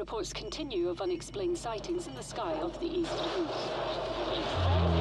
Reports continue of unexplained sightings in the sky off the east coast.